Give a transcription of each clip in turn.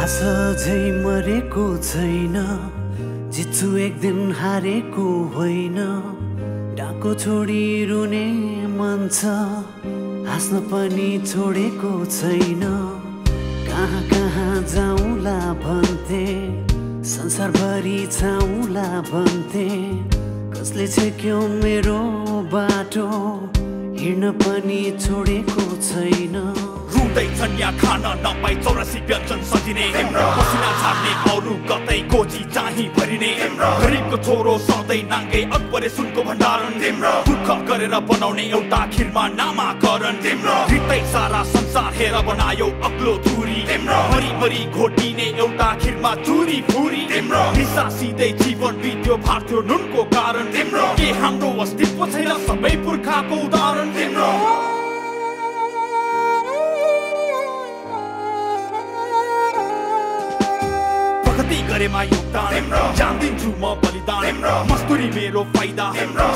आशा झै मरेको छैन जित्छु एक दिन हारेको होइन। डाको छोडी रुने मन छ हाँस्न पनि छोडेको छैन। कहाँ कहाँ जाउँला भन्थे संसारभरि छाउँला भन्थे। कसले छेक्यो मेरो बाटो हिँड्न पनि छोडेको छैन। रुँदैछन् या खान नपाई चौरासी व्यञ्जन सजिने पसिना छाड्ने अरू कतै गोजी चाहिँ भरिने गरिबको छोरो सधैँ नाङ्गे अकबरे सुनको भण्डारण दुःख गरेर बनाउने एउटा खिरमा नामाकरण रित्तै सारा संसार हेर बनायो अग्लो धुरी मरि घोटिने एउटा खिरमा चुरी फुरी हिस्सा सिधै जीवन बित्यो भार्थ्यो नुनको कारण के हाम्रो अस्तित्व छैन सबै पुर्खाको उदाहरण प्रगति गरेमा योगदान. जान्दिन्छु म बलिदान. मजदुरी मेरो फाइदा.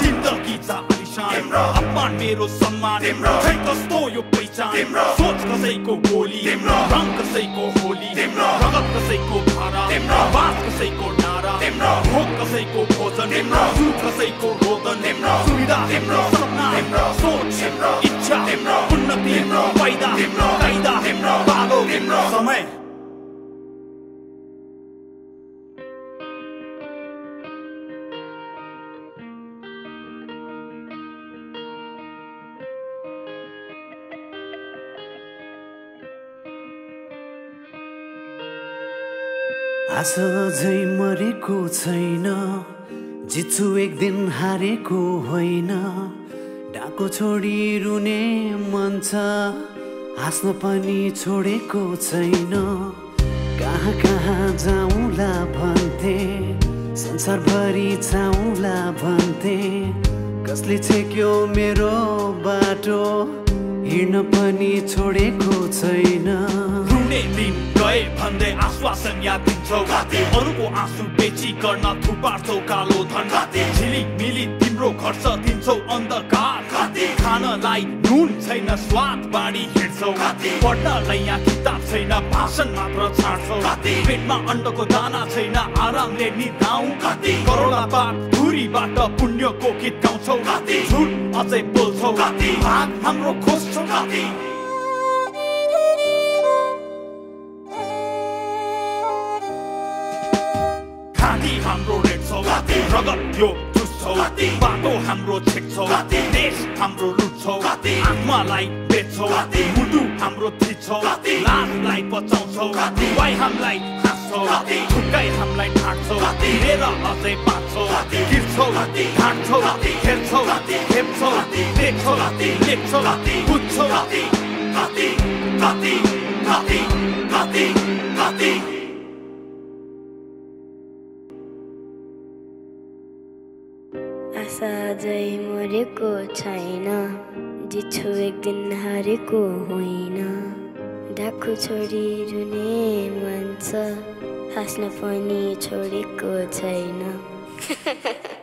जिन्दगी छ अलिशान अपमान मेरो सम्मान. खै कस्तो यो पहिचान? सोच कसैको गोली रङ कसैको होली. रगत कसैको धारा. बात कसैको नारा. भोग कसैको भोजन. सुख कसैको रोदन. सुविधा. सपना. सोच. इच्छा. उन्नति. फाइदा. कायदा. बालो समय. आशा झै मरेको छैन। जित्छु एक दिन हारेको होइन। डाको छोडी रुने मन छ। हाँस्न पनि छोडेको छैन। कहाँ कहाँ जाउँला भन्थे। संसारभरि छाउँला भन्थे। कसले छेक्यो मेरो बाटो? हिँड्न पनि छोडेको छैन। गए भन्दै आश्वासन याद दिन्छौ अरूको आँसु बेची गर्न थुपार्छौ कालो धन झिलिक मिली तिम्रो खर्च दिन्छौ अन्धकार खानलाई नुन छैन स्वाद बाँडी हिँड्छौ पढ्नलाई यहाँ किताब छैन भाषण मात्र छाड्छौ पेटमा अण्डको दाना छैन आरामले निधाउ करोडा बात धुरीबाट पुण्यको गीत गाउँछौ झुट अझै बोल्छौ भाग हाम्रो खोज्छौ घाँटी हाम्रो रेट्छौ रगत यो चुस्छौ बाटो हाम्रो छेक्छौ? देश हाम्रो लुट्छौ? आत्मालाई बेच्छौ? मुटु हाम्रो थिच्छौ? लासलाई बचाउँछौ? वाइ हामीलाई हाँस्छौ? थुक्काइ हामीलाई ढाँट्छौ लिएर अझै बाँच्छौ गिर्छौ ढाँट्छौ हेर्छौ? हेप्छौ? देख्छौ लेख्छौ? बुझ्छौ? कति? कति? कति? कति? कति? आशा अझै मरेको छैन जित्छु एक दिन हारेको होइन। डाकु छोडी रुने मन छ हाँस्न पनि छोडेको छैन।